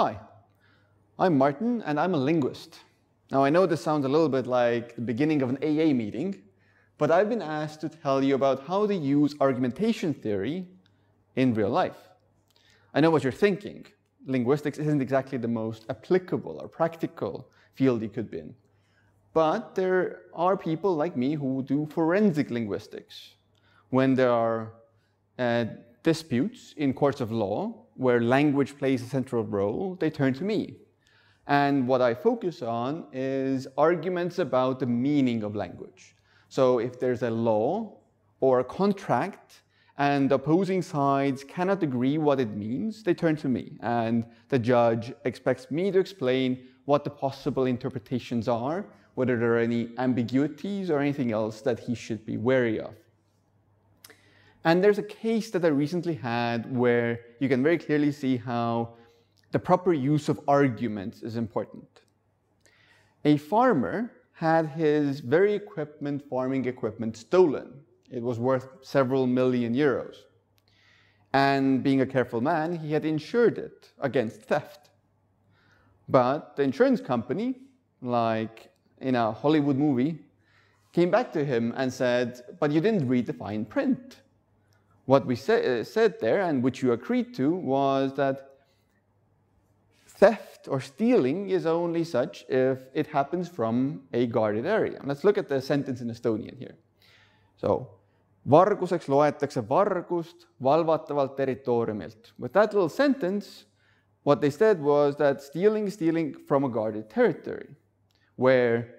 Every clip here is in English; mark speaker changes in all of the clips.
Speaker 1: Hi, I'm Martin and I'm a linguist. Now I know this sounds a little bit like the beginning of an AA meeting, but I've been asked to tell you about how to use argumentation theory in real life. I know what you're thinking. Linguistics isn't exactly the most applicable or practical field you could be in. But there are people like me who do forensic linguistics. When there are uh, disputes in courts of law where language plays a central role, they turn to me. And what I focus on is arguments about the meaning of language. So if there's a law or a contract and opposing sides cannot agree what it means, they turn to me. And the judge expects me to explain what the possible interpretations are whether there are any ambiguities or anything else that he should be wary of. And there's a case that I recently had where you can very clearly see how the proper use of arguments is important. A farmer had his very equipment, farming equipment, stolen. It was worth several million euros. And being a careful man, he had insured it against theft. But the insurance company, like in a Hollywood movie, came back to him and said, But you didn't read the fine print. What we say, uh, said there, and which you agreed to, was that theft or stealing is only such if it happens from a guarded area. Let's look at the sentence in Estonian here. So, varguseks loetakse vargust valvatavalt territooriumilt. With that little sentence, what they said was that stealing is stealing from a guarded territory where,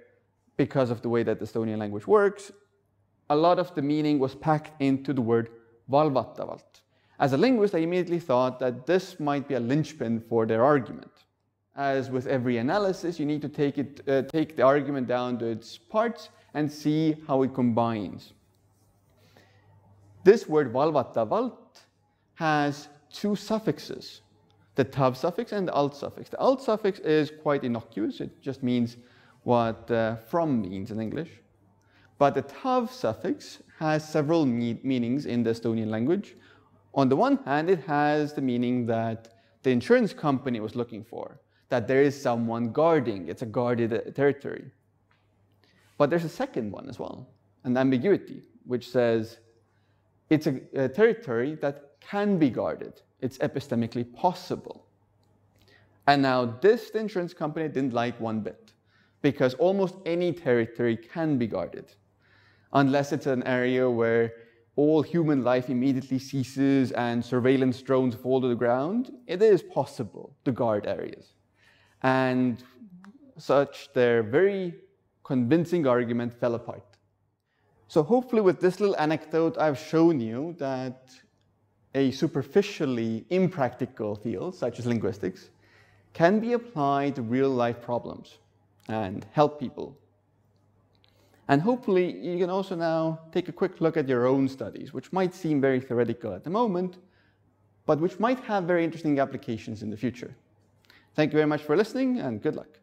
Speaker 1: because of the way that the Estonian language works, a lot of the meaning was packed into the word valvatavalt. As a linguist, I immediately thought that this might be a linchpin for their argument. As with every analysis, you need to take, it, uh, take the argument down to its parts and see how it combines. This word valvatavalt has two suffixes, the tav suffix and the alt suffix. The alt suffix is quite innocuous. It just means what uh, from means in English. But the tav suffix has several me meanings in the Estonian language. On the one hand, it has the meaning that the insurance company was looking for, that there is someone guarding, it's a guarded territory. But there's a second one as well, an ambiguity, which says it's a, a territory that can be guarded. It's epistemically possible. And now this insurance company didn't like one bit because almost any territory can be guarded, unless it's an area where all human life immediately ceases and surveillance drones fall to the ground, it is possible to guard areas. And such, their very convincing argument fell apart. So hopefully with this little anecdote, I've shown you that a superficially impractical field, such as linguistics, can be applied to real life problems and help people. And hopefully you can also now take a quick look at your own studies, which might seem very theoretical at the moment, but which might have very interesting applications in the future. Thank you very much for listening and good luck.